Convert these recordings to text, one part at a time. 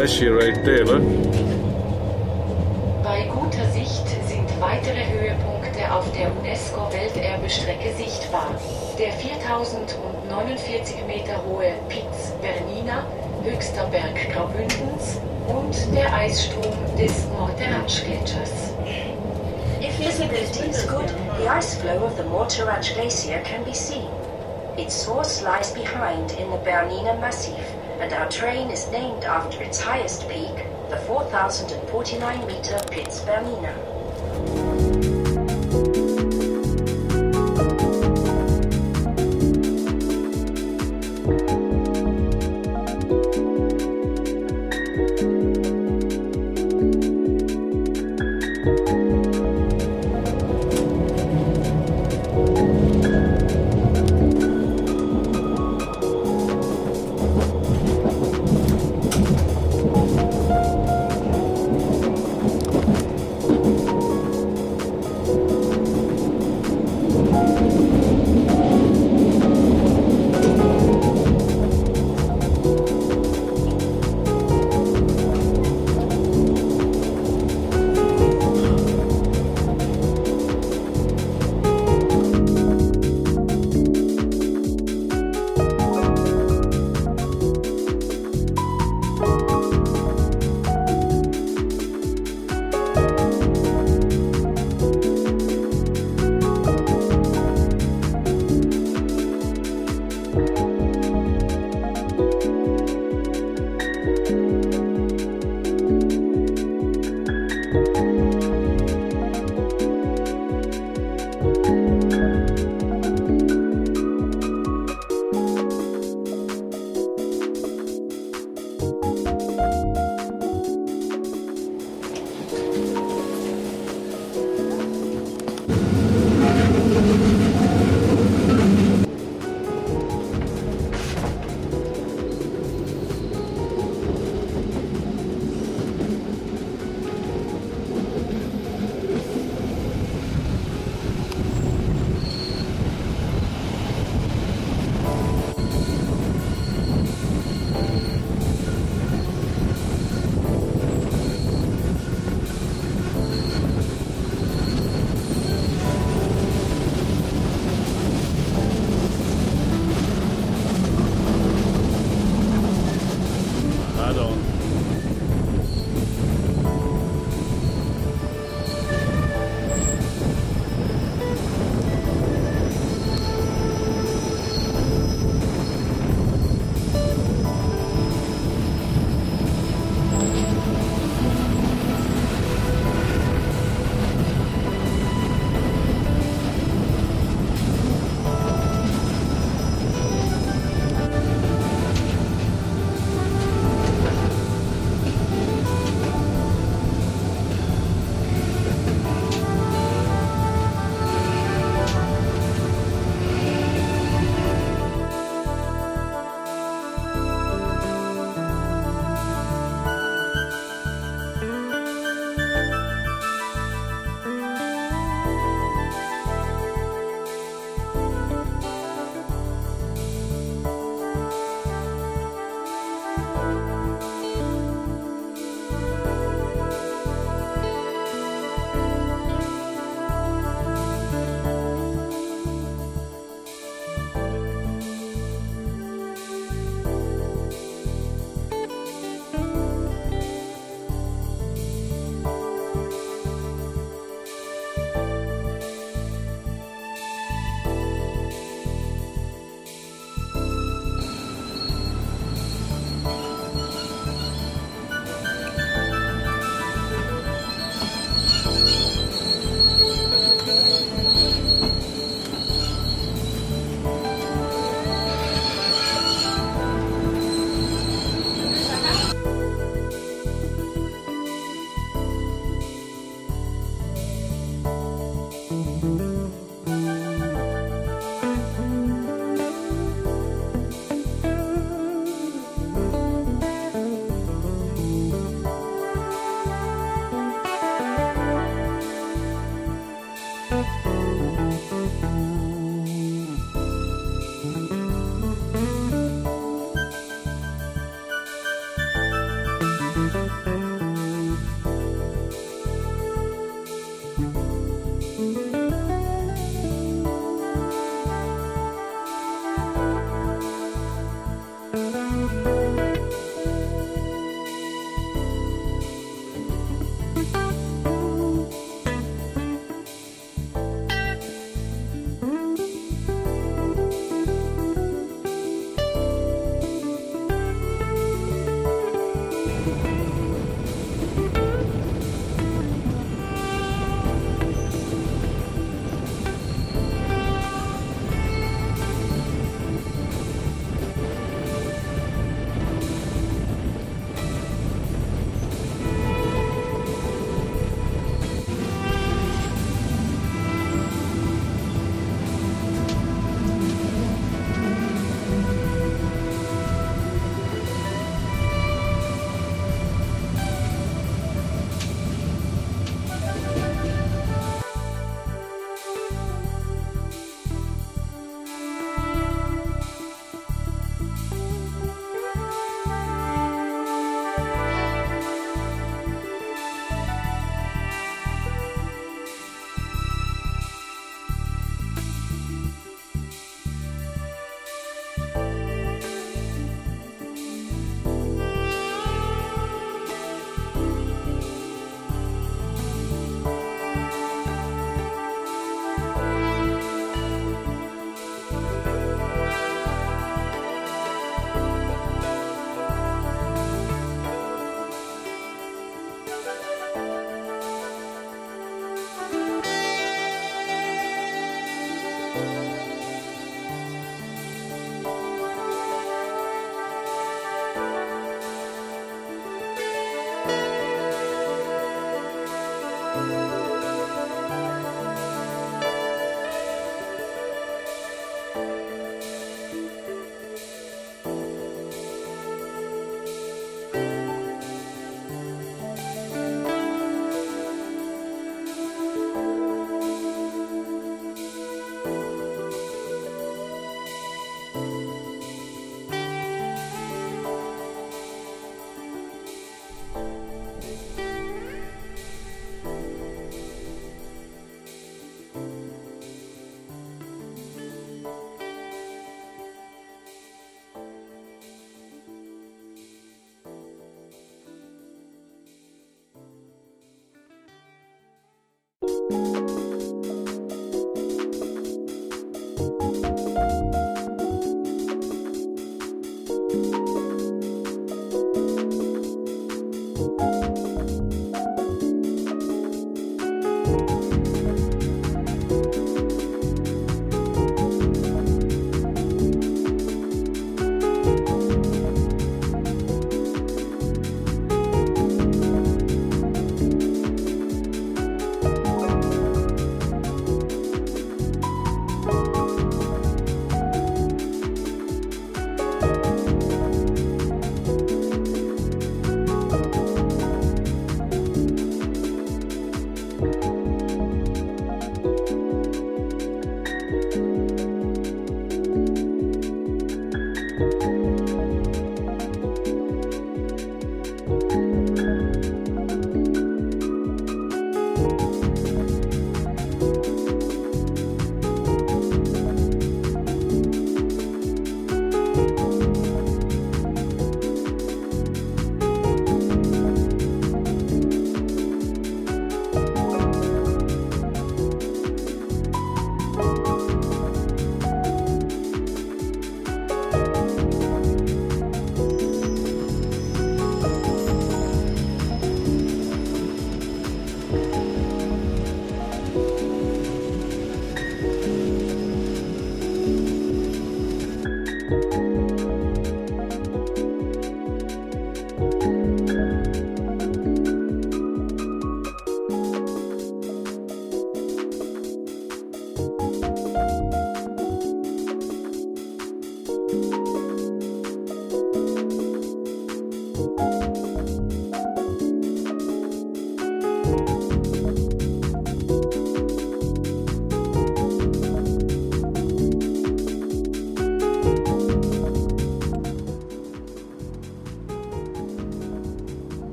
Squashy right there. Bei guter Sicht sind weitere Höhepunkte auf der UNESCO-Welterbestrecke sichtbar. Der 4049 Meter hohe Piz Bernina, höchster Berg Graubündens, und der Eisstrom des Morteratsch-Gletschers. If visibility is good, the ice flow of the Morteratsch Glacier can be seen. Its source lies behind in the Bernina Massif, and our train is named after its highest peak, the 4,049 meter Piz Bernina. thank you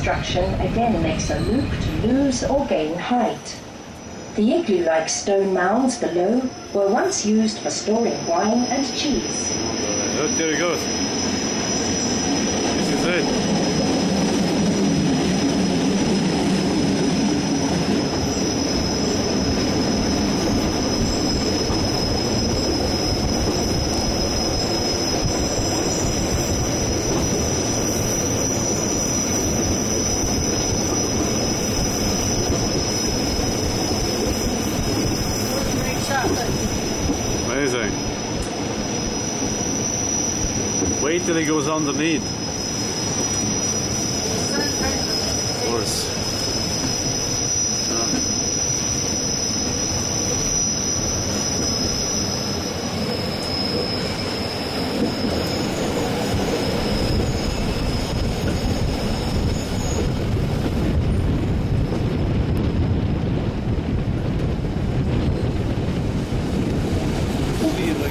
construction again makes a loop to lose or gain height. The igloo-like stone mounds below were once used for storing wine and cheese. Look, there it goes. This is it. Amazing. Wait till he goes underneath. Of course.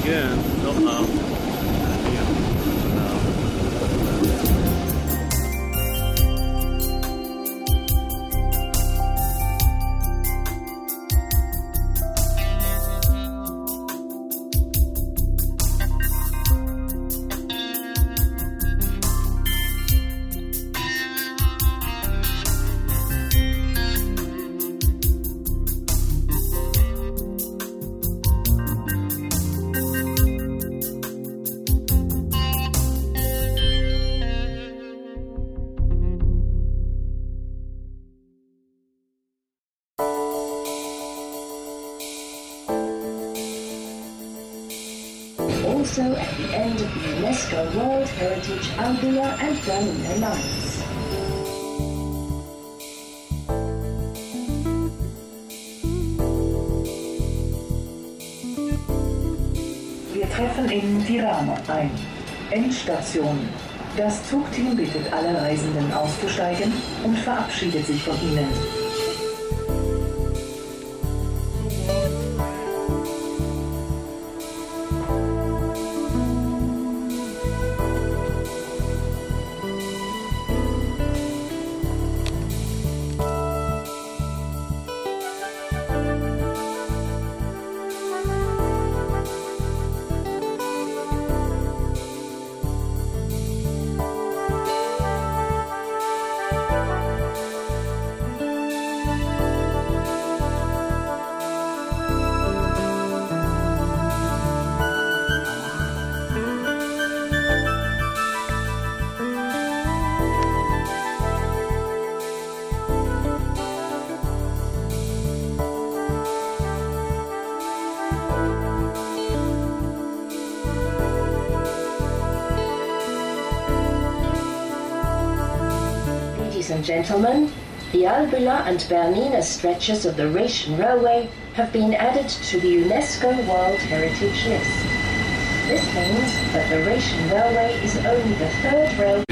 Again. Not now. Also at the end of the UNESCO World Heritage Albula and Bernina lines. Wir treffen in Tirana ein. Endstation. Das Zugteam bittet alle Reisenden auszusteigen und verabschiedet sich von ihnen. And gentlemen, the Albula and Bernina stretches of the Rhaetian Railway have been added to the UNESCO World Heritage List. This means that the Rhaetian Railway is only the third railway.